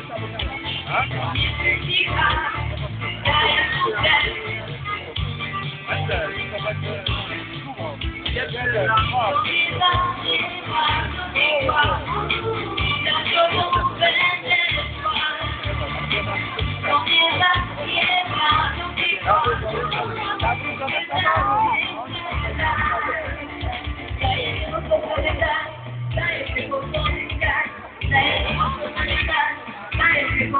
Huh?